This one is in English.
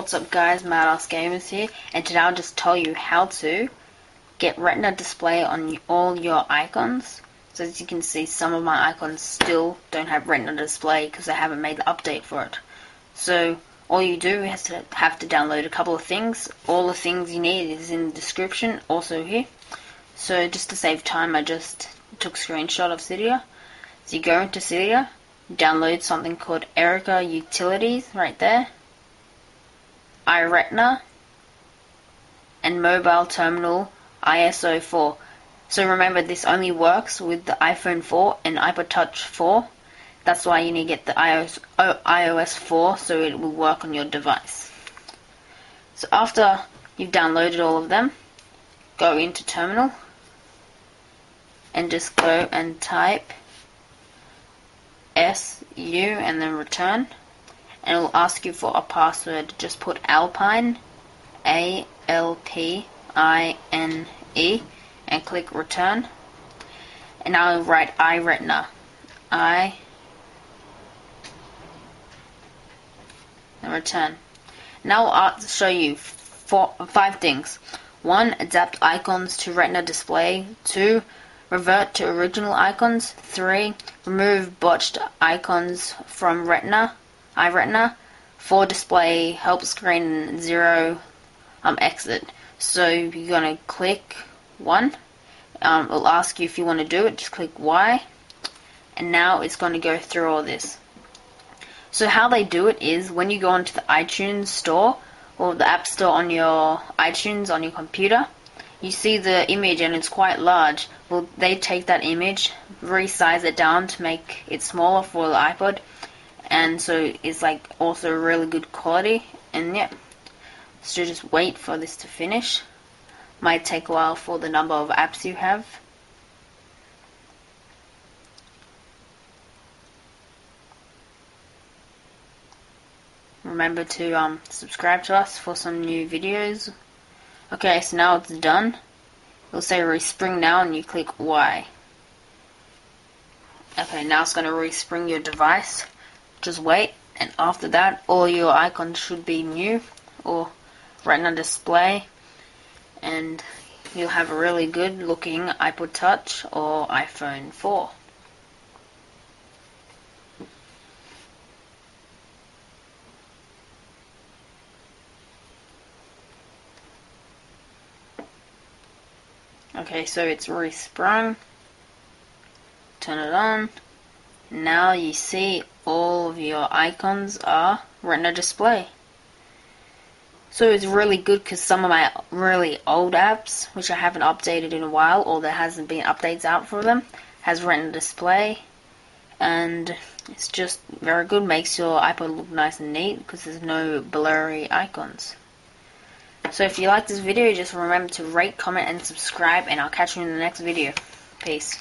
What's up guys, Madass Gamers here, and today I'll just tell you how to get Retina display on all your icons. So as you can see, some of my icons still don't have Retina display because I haven't made the update for it. So all you do is to have to download a couple of things. All the things you need is in the description, also here. So just to save time, I just took a screenshot of Cydia. So you go into Cydia, download something called Erica Utilities right there iRetiner, and Mobile Terminal ISO 4. So remember, this only works with the iPhone 4 and iPod Touch 4. That's why you need to get the iOS, oh, iOS 4 so it will work on your device. So after you've downloaded all of them, go into Terminal and just go and type SU and then return and it will ask you for a password. Just put Alpine, A L P I N E, and click return. And I'll write iRetiner. I and return. Now I'll show you four, five things. One, adapt icons to Retina display. Two, revert to original icons. Three, remove botched icons from Retina iRetiner for display help screen zero um, exit. So you're gonna click one. Um, it'll ask you if you want to do it. Just click Y, and now it's going to go through all this. So how they do it is when you go onto the iTunes store or the App Store on your iTunes on your computer, you see the image and it's quite large. Well, they take that image, resize it down to make it smaller for the iPod, and so it's like also really good quality. And yeah. So just wait for this to finish. Might take a while for the number of apps you have. Remember to um, subscribe to us for some new videos. Okay so now it's done. It'll say respring now and you click Y. Okay now it's going to respring your device just wait and after that all your icons should be new or retina display and you'll have a really good looking iPod Touch or iPhone 4. Okay, so it's resprung. Turn it on. Now you see all of your icons are Retina display. So it's really good because some of my really old apps, which I haven't updated in a while, or there hasn't been updates out for them, has Retina display, and it's just very good. Makes your iPod look nice and neat because there's no blurry icons. So if you like this video, just remember to rate, comment, and subscribe, and I'll catch you in the next video. Peace.